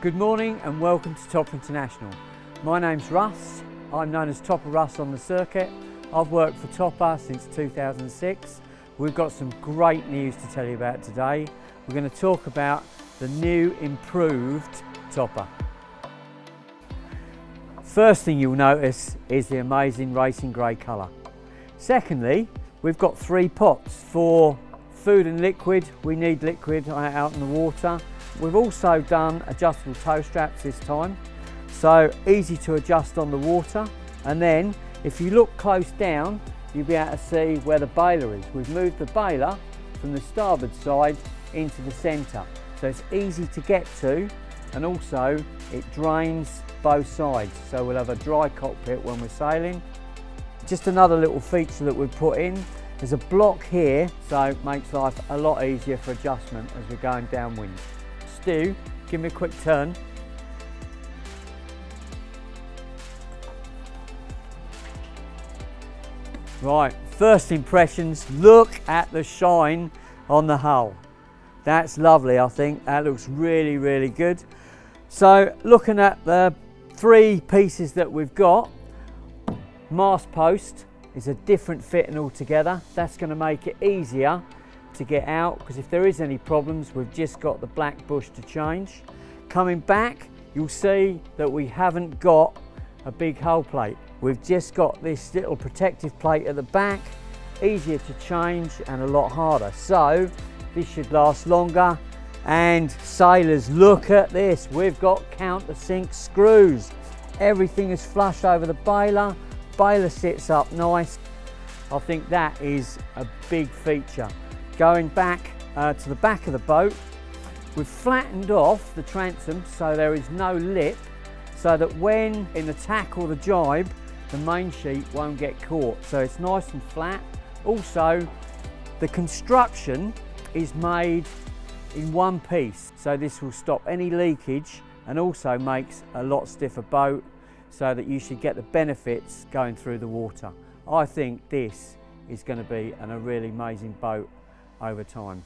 Good morning and welcome to Topper International. My name's Russ. I'm known as Topper Russ on the circuit. I've worked for Topper since 2006. We've got some great news to tell you about today. We're going to talk about the new improved Topper. First thing you'll notice is the amazing racing grey colour. Secondly, we've got three pots for food and liquid. We need liquid uh, out in the water. We've also done adjustable toe straps this time. So easy to adjust on the water. And then if you look close down, you'll be able to see where the baler is. We've moved the baler from the starboard side into the centre. So it's easy to get to and also it drains both sides. So we'll have a dry cockpit when we're sailing. Just another little feature that we've put in, there's a block here, so it makes life a lot easier for adjustment as we're going downwind. Stu, give me a quick turn. Right, first impressions, look at the shine on the hull. That's lovely, I think. That looks really, really good. So looking at the three pieces that we've got, mast post is a different fitting altogether. That's going to make it easier to get out because if there is any problems, we've just got the black bush to change. Coming back, you'll see that we haven't got a big hull plate. We've just got this little protective plate at the back, easier to change and a lot harder. So this should last longer and sailors, look at this. We've got countersink screws. Everything is flush over the baler. Baler sits up nice. I think that is a big feature. Going back uh, to the back of the boat, we've flattened off the transom so there is no lip so that when in the tack or the jibe, the main sheet won't get caught. So it's nice and flat. Also, the construction is made in one piece. So this will stop any leakage and also makes a lot stiffer boat so that you should get the benefits going through the water. I think this is going to be an, a really amazing boat over time.